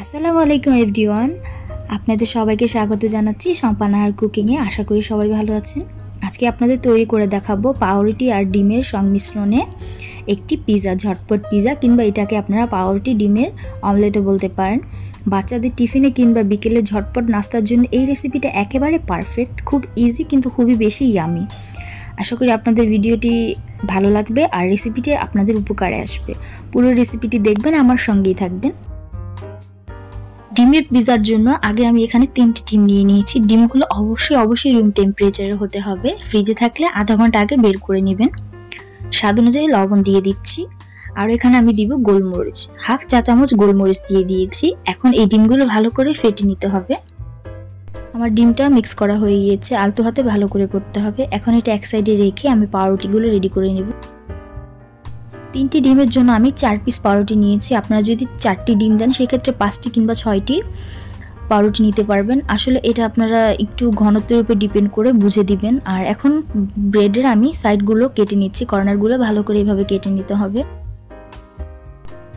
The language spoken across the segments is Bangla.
আসসালামু আলাইকুম এভরিওয়ান। আপনাদের সবাইকে স্বাগত জানাচ্ছি সম্পানাহার কুকিংয়ে। আশা করি সবাই ভালো আছেন। আজকে আপনাদের তৈরি করে দেখাবো পাউরুটি আর ডিমের সংমিশ্রণে একটি পিৎজা ঝটপট পিৎজা কিংবা এটাকে আপনারা পাউরুটি, ডিমের অমলেটও বলতে পারেন। বাচ্চাদের টিফিনে কিংবা বিকেলে ঝটপট নাস্তার জন্য এই রেসিপিটা একেবারে পারফেক্ট খুব ইজি কিন্তু খুবই বেশি ইয়ামি আশা করি আপনাদের ভিডিওটি ভালো লাগবে আর রেসিপিটি আপনাদের উপকারে আসবে। পুরো রেসিপিটি দেখবেন, আমার সঙ্গেই থাকবেন। ডিমের পিজার জন্য আগে আমি এখানে তিনটি ডিম নিয়ে নিয়েছি। ডিমগুলো অবশ্যই অবশ্যই রুম টেম্পারেচারে হতে হবে। ফ্রিজে থাকলে আধা ঘণ্টা আগে বের করে নেবেন। স্বাদ অনুযায়ী লবণ দিয়ে দিচ্ছি। আর এখানে আমি দিব গোলমরিচ। হাফ চা চামচ গোলমরিচ দিয়ে দিয়েছি। এখন এই ডিমগুলো ভালো করে ফেটে নিতে হবে। আমার ডিমটা মিক্স করা হয়ে গিয়েছে। আলতো হাতে ভালো করে করতে হবে। এখন এটা এক সাইডে রেখে আমি পাউরুটিগুলো রেডি করে নেব। তিনটি ডিমের জন্য আমি চার পিস পাউরুটি নিয়েছি। আপনারা যদি চারটি ডিম দেন, সেক্ষেত্রে পাঁচটি কিংবা ছয়টি পাউরুটি নিতে পারবেন। আসলে এটা আপনারা একটু ঘনত্বের উপর ডিপেন্ড করে বুঝে দিবেন। আর এখন ব্রেডের আমি সাইডগুলো কেটে নিচ্ছি। কর্নারগুলো ভালো করে এভাবে কেটে নিতে হবে।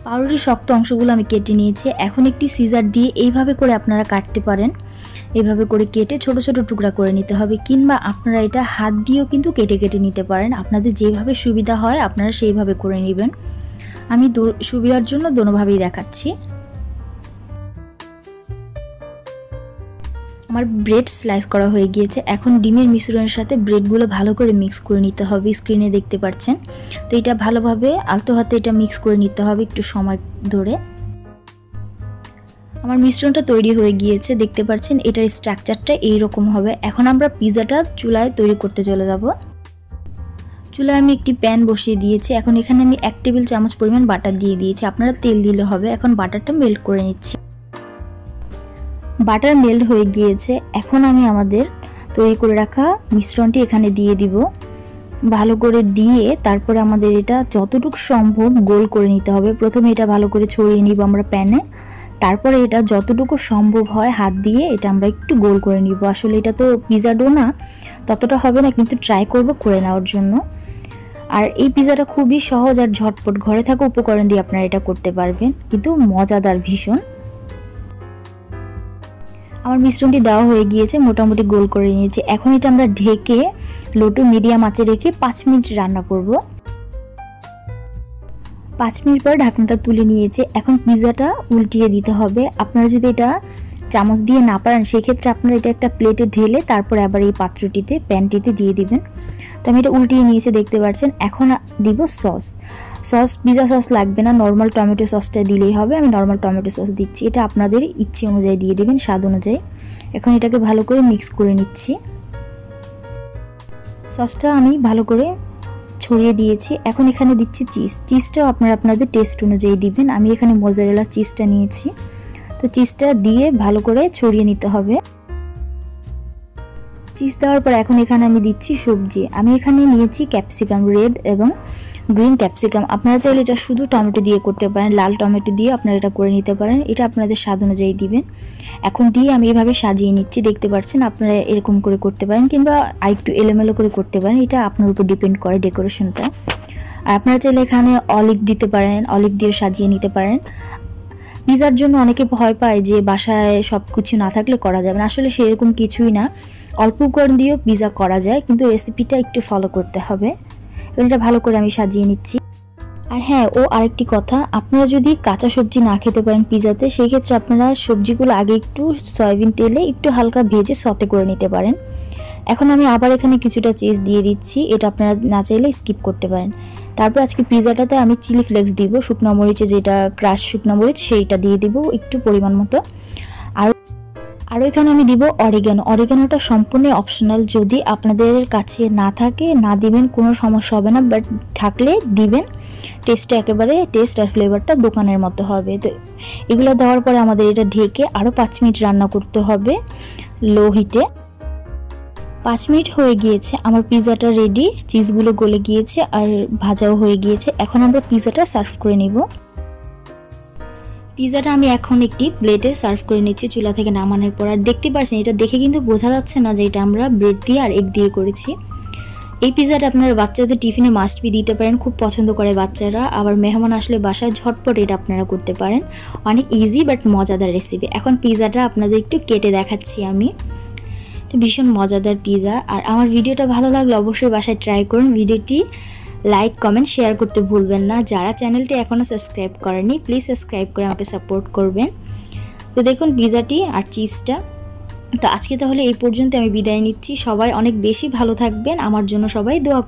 পাউরুটির শক্ত অংশগুলো আমি কেটে নিয়েছি। এখন একটি সিজার দিয়ে এইভাবে করে আপনারা কাটতে পারেন। এভাবে করে কেটে ছোট ছোট টুকরা করে নিতে হবে, কিংবা আপনারা এটা হাত দিয়েও কিন্তু কেটে কেটে নিতে পারেন। আপনাদের যেভাবে সুবিধা হয়, আপনারা সেইভাবে করে নেবেন। আমি সুবিধার জন্য দোনোভাবেই দেখাচ্ছি। আমার ব্রেড স্লাইস করা হয়ে গিয়েছে। এখন ডিমের মিশ্রণের সাথে ব্রেডগুলো ভালো করে মিক্স করে নিতে হবে, স্ক্রিনে দেখতে পাচ্ছেন। তো এটা ভালোভাবে আলতো হাতে এটা মিক্স করে নিতে হবে একটু সময় ধরে। আমার মিশ্রণটা তৈরি হয়ে গিয়েছে, দেখতে পাচ্ছেন, এটার স্ট্রাকচারটা এইরকম হবে। এখন আমরা পিৎজাটা চুলায় তৈরি করতে চলে যাব। চুলায় আমি একটি প্যান বসিয়ে দিয়েছি। এখন এখানে আমি এক টেবিল চামচ পরিমাণ বাটার দিয়ে দিয়েছি। আপনারা তেল দিলে হবে। এখন বাটারটা মেল্ট করে নিচ্ছি। বাটার মেল্ট হয়ে গিয়েছে। এখন আমি আমাদের তৈরি করে রাখা মিশ্রণটি এখানে দিয়ে দিব। ভালো করে দিয়ে তারপরে আমাদের এটা যতটুকু সম্ভব গোল করে নিতে হবে। প্রথমে এটা ভালো করে ছড়িয়ে নিব আমরা প্যানে তারপরে এটা যতটুকু সম্ভব হয় হাত দিয়ে, এটা আমরা একটু গোল করে নিব। আসলে এটা তো পিজা ডো না, ততটা হবে না, কিন্তু ট্রাই করব করে নেওয়ার জন্য। আর এই পিজাটা খুবই সহজ আর ঝটপট ঘরে থাকা উপকরণ দিয়ে আপনারা এটা করতে পারবেন, কিন্তু মজাদার ভীষণ। আমার মিশ্রণটি দেওয়া হয়ে গিয়েছে, মোটামুটি গোল করে নিয়েছি। এখন এটা আমরা ঢেকে লো টু মিডিয়াম আঁচে রেখে পাঁচ মিনিট রান্না করব। পাঁচ মিনিট পর ঢাকনাটা তুলে নিয়েছে এখন পিৎজাটা উল্টিয়ে দিতে হবে। আপনারা যদি এটা চামচ দিয়ে না পারেন, সেক্ষেত্রে আপনারা এটা একটা প্লেটে ঢেলে তারপরে আবার এই পাত্রটিতে প্যানটিতে দিয়ে দিবেন। তো আমি এটা উল্টিয়ে নিয়েছে, দেখতে পাচ্ছেন। এখন দিব সস। সস, পিজা সস লাগবে না নর্মাল টমেটো সসটা দিলেই হবে। আমি নর্মাল টমেটো সস দিচ্ছি। এটা আপনাদের ইচ্ছে অনুযায়ী দিয়ে দিবেন, স্বাদ অনুযায়ী। এখন এটাকে ভালো করে মিক্স করে নিচ্ছি। সসটা আমি ভালো করে ছড়িয়ে দিয়েছি। এখন এখানে দিচ্ছি চিজ। চিজটাও আপনারা আপনাদের টেস্ট অনুযায়ী দিবেন। আমি এখানে মোজারেলা চিজটা নিয়েছি। তো চিজটা দিয়ে ভালো করে ছড়িয়ে নিতে হবে। চিজ দেওয়ার পর এখন এখানে আমি দিচ্ছি সবজি। আমি এখানে নিয়েছি ক্যাপসিকাম রেড এবং গ্রিন ক্যাপসিকাম আপনারা চাইলে এটা শুধু টমেটো দিয়ে করতে পারেন, লাল টমেটো দিয়ে আপনারা এটা করে নিতে পারেন। এটা আপনাদের স্বাদ অনুযায়ী দিবেন। এখন দিয়ে আমি এভাবে সাজিয়ে নিচ্ছি, দেখতে পাচ্ছেন আপনারা এরকম করে করতে পারেন কিংবা আরেকটু এলোমেলো করে করতে পারেন। এটা আপনার উপর ডিপেন্ড করে ডেকোরেশনটা আর আপনারা চাইলে এখানে অলিভ দিতে পারেন অলিভ দিয়ে সাজিয়ে নিতে পারেন। পিজার জন্য অনেকে ভয় পায় যে বাসায় সব কিছু না থাকলে করা যাবে না। আসলে সেরকম কিছুই না। অল্প উপকরণ দিয়েও পিজা করা যায়, কিন্তু রেসিপিটা একটু ফলো করতে হবে। এটা ভালো করে আমি সাজিয়ে নিচ্ছি। আর হ্যাঁ ও আরেকটি কথা, আপনারা যদি কাঁচা সবজি না খেতে পারেন পিজাতে সেই ক্ষেত্রে আপনারা সবজিগুলো আগে একটু সয়াবিন তেলে একটু হালকা ভেজে সতে করে নিতে পারেন। এখন আমি আবার এখানে কিছুটা চিজ দিয়ে দিচ্ছি, এটা আপনারা না চাইলে স্কিপ করতে পারেন। তারপর আজকে পিজাটাতে আমি চিলি ফ্লেক্স দিব, শুকনো মরিচে যেটা ক্রাশ শুকনো মরিচ সেইটা দিয়ে দিব একটু পরিমাণ মতো। আর আর এখানে আমি দিব অরিগানো অরিগানোটা সম্পূর্ণ অপশনাল যদি আপনাদের কাছে না থাকে, না দিবেন, কোনো সমস্যা হবে না বাট থাকলে দিবেন। টেস্টটা একেবারে টেস্ট আর ফ্লেভারটা দোকানের মতো হবে। তো এগুলো দেওয়ার পরে আমাদের এটা ঢেকে আরও পাঁচ মিনিট রান্না করতে হবে লো হিটে পাঁচ মিনিট হয়ে গিয়েছে, আমার পিৎজাটা রেডি চিজগুলো গলে গিয়েছে আর ভাজাও হয়ে গিয়েছে। এখন আমরা পিৎজাটা সার্ভ করে নিব। পিৎজাটা আমি এখন একটি প্লেটে সার্ভ করে নিচ্ছি চুলা থেকে নামানোর পর। আর দেখতে পাচ্ছেন, এটা দেখে কিন্তু বোঝা যাচ্ছে না যে এটা আমরা ব্রেড দিয়ে আর এগ দিয়ে করেছি। এই পিজাটা আপনারা বাচ্চাদের টিফিনে মাস্ট বি দিতে পারেন, খুব পছন্দ করে বাচ্চারা। আবার মেহমান আসলে বাসায় ঝটপট এটা আপনারা করতে পারেন। অনেক ইজি বাট মজাদার রেসিপি এখন পিজাটা আপনাদের একটু কেটে দেখাচ্ছি আমি। ভীষণ মজাদার পিজা আর আমার ভিডিওটা ভালো লাগলে অবশ্যই বাসায় ট্রাই করুন। ভিডিওটি লাইক কমেন্ট শেয়ার করতে ভুলবেন না। যারা চ্যানেলটি এখনও সাবস্ক্রাইব করেনি প্লিজ সাবস্ক্রাইব করে আমাকে সাপোর্ট করবেন। তো দেখুন পিজাটি আর চিজটা তো আজকে তাহলে এই পর্যন্ত আমি বিদায় নিচ্ছি। সবাই অনেক বেশি ভালো থাকবেন। আমার জন্য সবাই দোয়া